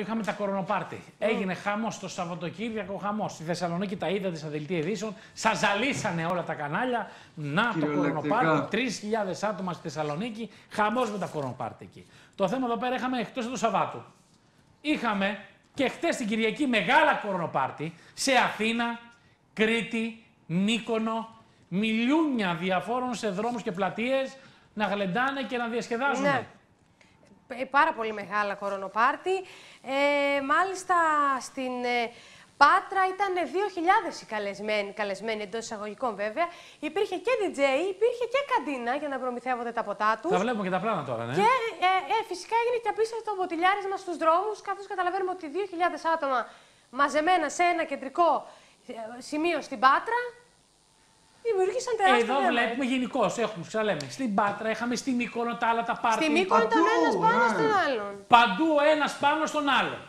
Είχαμε τα κορονοπάρτι. Έγινε χαμός το Σαββατοκύριακο, χαμός. Στη Θεσσαλονίκη τα είδατε στα δελτία ειδήσεων. Σα ζαλίσανε όλα τα κανάλια. Να το κορονοπάρτι. 3.000 άτομα στη Θεσσαλονίκη. Χαμός με τα κορονοπάρτι εκεί. Το θέμα εδώ πέρα είχαμε εκτός του Σαββάτου. Είχαμε και χτε την Κυριακή μεγάλα κορονοπάρτι σε Αθήνα, Κρήτη, Μύκονο, μιλιούνια διαφόρων σε δρόμους και πλατείες να γλεντάνε και να διασκεδάζουν. Ναι. Ε, πάρα πολύ μεγάλα κορονοπάρτι. Ε, μάλιστα στην ε, Πάτρα ήταν 2.000 οι καλεσμένοι, καλεσμένοι εντός εισαγωγικών βέβαια. Υπήρχε και DJ, υπήρχε και καντίνα για να προμηθεύονται τα ποτά τους. Τα βλέπουμε και τα πλάνα τώρα, ναι. Και ε, ε, φυσικά έγινε και απίστευτο μποτιλιάρισμα στους δρόμους, καθώς καταλαβαίνουμε ότι 2.000 άτομα μαζεμένα σε ένα κεντρικό ε, σημείο στην Πάτρα Δημιούργησαν τεράστια Εδώ βλέπουμε γενικώς, έχουμε ξαναλέμε. Στην Πάτρα είχαμε στη Μύκονο τα άλλα τα πάρτι. Στη Μύκονο ήταν ένας πάνω στον άλλον. Παντού ο ένας πάνω στον άλλον.